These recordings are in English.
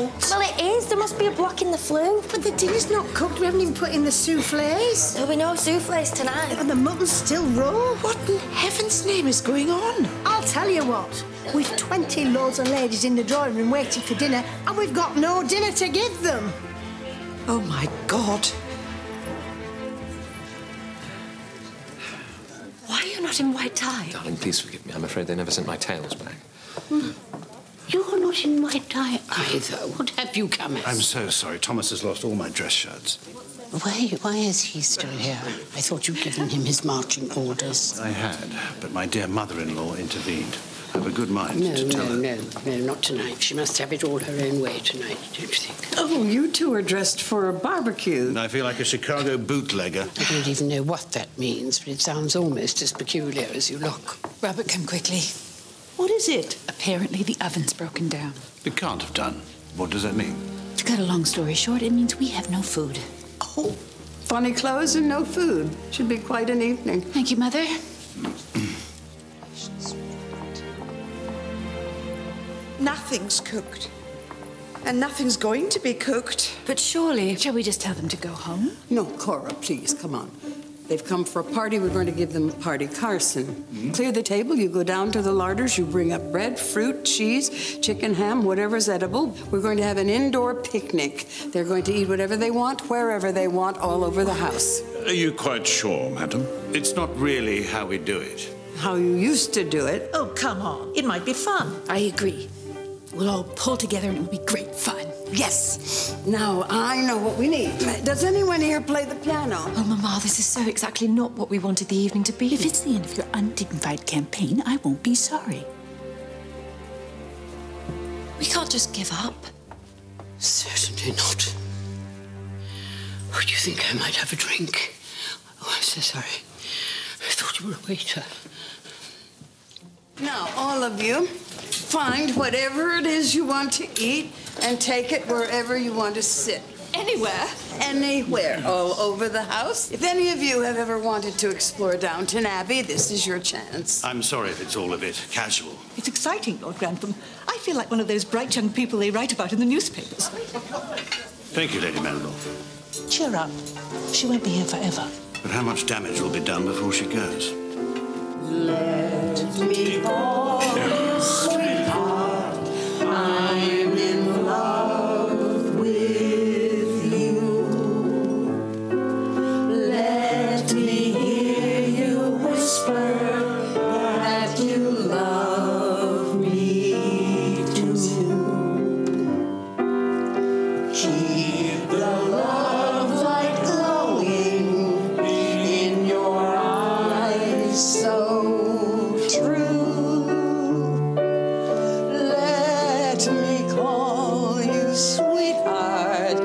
now. Well, it is. There must be a block in the flue. But the dinner's not cooked. We haven't even put in the souffles. There'll be no souffles tonight. And the mutton's still raw. What in heaven's name is going on? I'll tell you what. We've 20 lords and ladies in the drawing room waiting for dinner, and we've got no dinner to give them. Oh, my God. Why are you not in white tie? Darling, please forgive me. I'm afraid they never sent my tails back. Hmm. You're not in my tie either. What have you come as? I'm so sorry. Thomas has lost all my dress shirts. Why, why is he still here? I thought you'd given him his marching orders. I had, but my dear mother-in-law intervened. I have a good mind No, to tell no, her. no, no, not tonight. She must have it all her own way tonight, don't you think? Oh, you two are dressed for a barbecue. I feel like a Chicago bootlegger. I don't even know what that means, but it sounds almost as peculiar as you look. Robert, come quickly. What is it? Apparently, the oven's broken down. It can't have done. What does that mean? To cut a long story short, it means we have no food. Oh, funny clothes and no food. Should be quite an evening. Thank you, Mother. Nothing's cooked. And nothing's going to be cooked. But surely, shall we just tell them to go home? No, Cora, please, come on. They've come for a party. We're going to give them a party. Carson, clear the table. You go down to the larders. You bring up bread, fruit, cheese, chicken, ham, whatever's edible. We're going to have an indoor picnic. They're going to eat whatever they want, wherever they want, all over the house. Are you quite sure, madam? It's not really how we do it. How you used to do it. Oh, come on. It might be fun. I agree. We'll all pull together and it'll be great fun. Yes. Now I know what we need. Does anyone here play the piano? Oh, Mama, this is so exactly not what we wanted the evening to be. If it's the end of your undignified campaign, I won't be sorry. We can't just give up. Certainly not. Oh, do you think I might have a drink? Oh, I'm so sorry. I thought you were a waiter. Now, all of you, find whatever it is you want to eat and take it wherever you want to sit. Anywhere? Anywhere, all over the house. If any of you have ever wanted to explore Downton Abbey, this is your chance. I'm sorry if it's all a bit casual. It's exciting, Lord Grantham. I feel like one of those bright young people they write about in the newspapers. Thank you, Lady Melville. Cheer up. She won't be here forever. But how much damage will be done before she goes? Let me call so true. Let me call you sweetheart.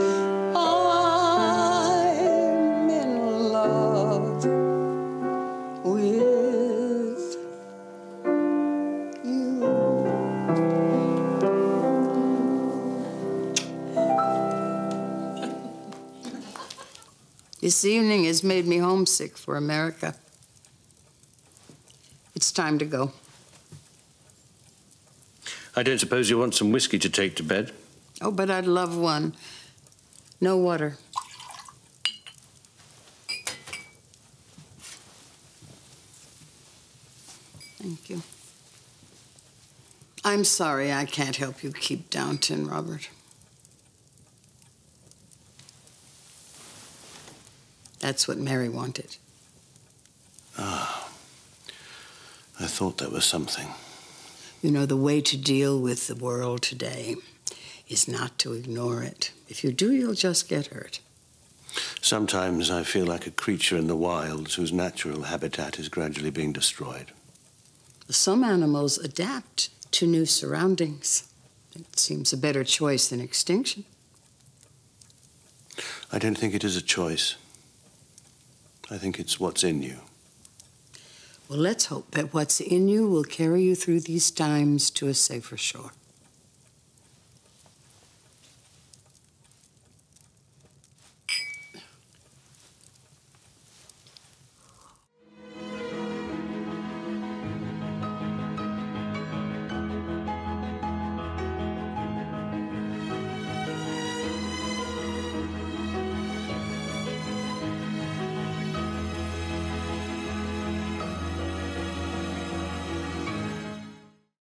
I'm in love with you. This evening has made me homesick for America. It's time to go. I don't suppose you want some whiskey to take to bed? Oh, but I'd love one. No water. Thank you. I'm sorry I can't help you keep Downton, Robert. That's what Mary wanted. Ah. I thought there was something. You know, the way to deal with the world today is not to ignore it. If you do, you'll just get hurt. Sometimes I feel like a creature in the wilds whose natural habitat is gradually being destroyed. Some animals adapt to new surroundings. It seems a better choice than extinction. I don't think it is a choice. I think it's what's in you. Well, let's hope that what's in you will carry you through these times to a safer shore.